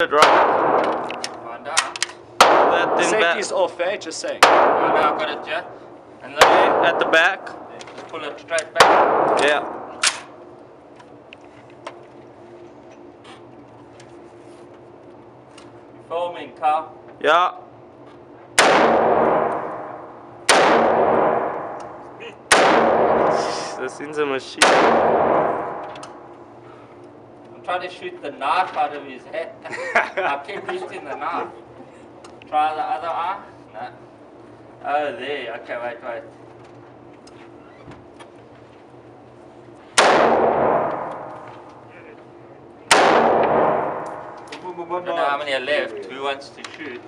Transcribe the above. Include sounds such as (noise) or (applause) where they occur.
it right. Find out. That thing Safety back. is off, eh? Just saying. No, no, I got it, yeah. And then Okay, at the back. just pull it straight back. Yeah. You filming, Carl? Yeah. (laughs) Das sind sie Maschinen. Trying to shoot the knife out of his head. (laughs) I keep lifting the knife. Try the other eye. No. Oh, there. Okay, wait, wait. I don't know how many are left. Who wants to shoot?